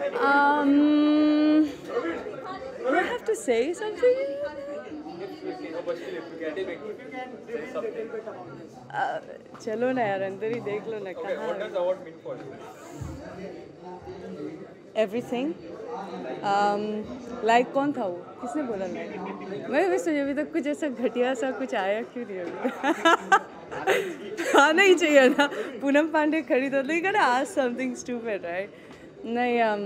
Um, do I have to say something? Uh, चलो ना यार अंदर ही देख लो ना कहाँ एवरीथिंग लाइक कौन था वो? किसने बोला लाइक मैं भी सोची अभी तक कुछ ऐसा घटिया सा कुछ आया क्यों नहीं अभी आना ही चाहिए ना पूनम पांडे खड़ी तो gotta ask something stupid right नहीं um,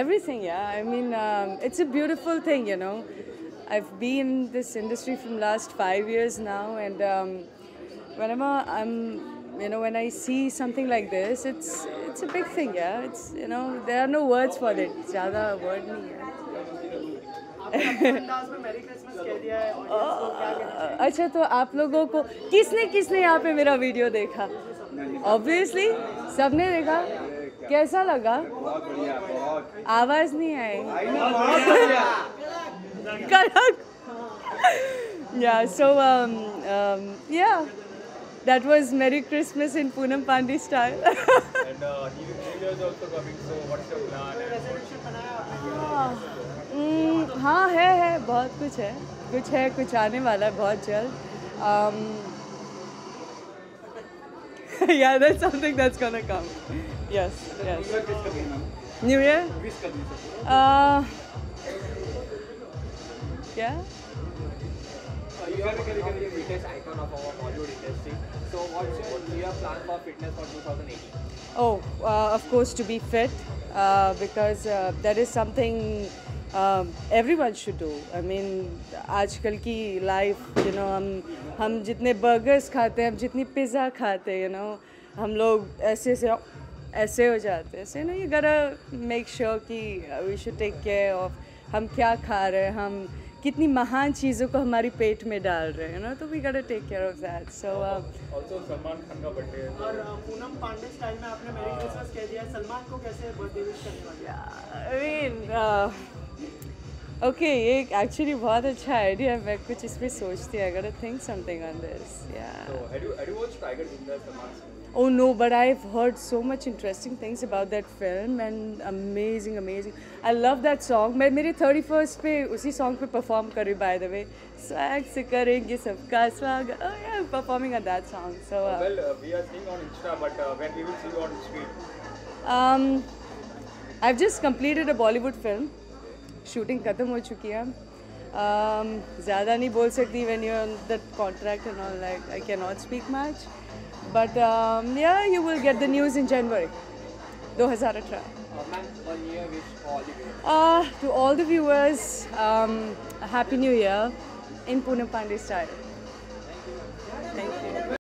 everything yeah i mean um, it's a beautiful thing you know i've been in this industry from last five years now and um, whenever i'm you know when i see something like this it's it's a big thing yeah it's you know there are no words for it ज़्यादा word नहीं है अंदाज में merry Christmas कह दिया है audience को क्या कहना अ, अच्छा तो आप लोगों को किसने किसने यहाँ पे मेरा वीडियो देखा ऑब्वियसली सबने देखा कैसा लगा? आवाज़ नहीं आई। कड़क। Yeah so yeah that was merry Christmas in Poonam Pandey star हाँ है है बहुत कुछ है। कुछ है कुछ आने वाला है बहुत जल्द। Um, yeah, that's something that's gonna come. yes yes new year uh, yeah You are becoming a fitness icon of our Hollywood industry. So what's your clear plan for fitness for 2018? Oh, uh, of course, to be fit uh, because uh, that is something um, everyone should do. I mean, आजकल की life you know हम हम जितने burgers खाते हैं हम जितनी pizza खाते हैं यू नो हम लोग ऐसे ऐसे ऐसे हो जाते हैं। ऐसे ना यू गर मेक श्योर कि we should take care of हम क्या खा रहे हैं हम कितनी महान चीज़ों को हमारी पेट में डाल रहे हैं ना तो we gotta take care of that so also Salman Khan का बर्थडे है. और पूनम पांडे स्टाइल में आपने मेरी क्रिसमस कह दिया सलमान को कैसे बर्थडे विश करने वाले? आई I ओके ये एक्चुअली बहुत अच्छा आइडिया है। मैं कुछ इस पर सोचती अगर I think something on this oh no but I heard so much interesting things about that film and amazing amazing I love that song मैं मेरे थर्टी फ़र्स्ट पे उसी सॉन्ग पे परफॉर्म कर रही बाय द वे स्वैग से करेंगे सबका swag performing on that song so I have just completed a Bollywood film shooting ख़त्म हो चुकी है um, ज़्यादा नहीं बोल सकती contract and all like I cannot speak much but um, yeah you will get the news in January 2018 Uh, ma'am, one year wish for all the viewers. uh, to all the viewers um, happy new year in Poonam Pandey style